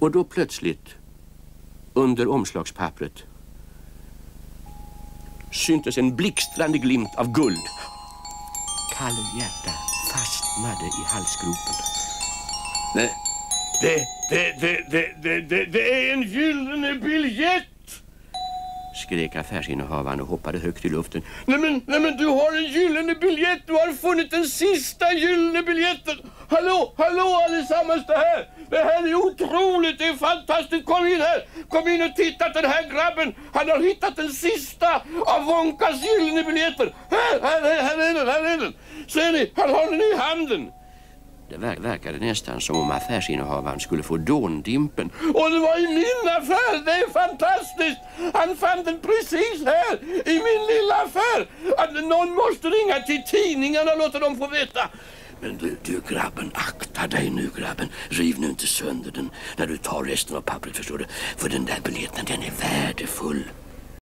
Och då plötsligt, under omslagspappret, syntes en blixtrande glimt av guld. Kalles hjärta fastnade i halsgropen. Nej, det, det, det, det, det, det, det är en gyllene biljett! Skrek affärsinnehavaren och hoppade högt i luften. Nej men, nej men du har en gyllene biljett! Du har funnit den sista gyllene biljetten! Hallå, hallå allesammans det här! Det här är otroligt, det är fantastiskt! Kom in här! Kom in och titta den här grabben! Han har hittat den sista av Wonkas gyllene biljetter! Här, här, här, är den, här är den! Ser ni? Han har den i handen! Det verkade nästan som om affärsinnehavaren skulle få dåndimpen. Och det var i min affär! Det är fantastiskt! Han fann den precis här, i min lilla affär! Att någon måste ringa till tidningarna och låta dem få veta. Men du, du grabben, akta dig nu grabben. Riv nu inte sönder den när du tar resten av pappret förstår du. För den där biljetten den är värdefull.